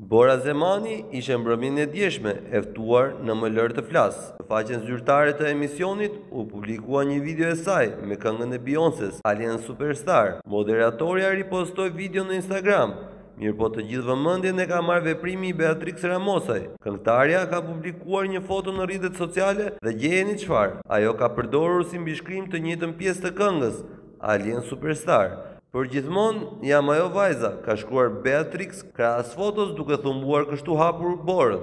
Bora Zemani ishte mbrëmjen e djeshme e ftuar në Më lër të flas. Në faqen zyrtare të emisionit u publikua një video e saj me këngën e Beyoncés, Alien Superstar. Moderatorja ripostoi videon në Instagram, mirëpo të gjithë vëmendjen e ka marrë veprimi i Beatrix Ramosaj. Këngëtarja ka publikuar një foto në rrjetet sociale dhe gjejeni çfarë? Ajo ka përdorur si mbishkrim të njëjtën pjesë të këngës, Alien Superstar. Përgjithmonë jam ajo vajza, ka shkruar Beatrix krahas fotos duke thumbuar kështu hapur Borën.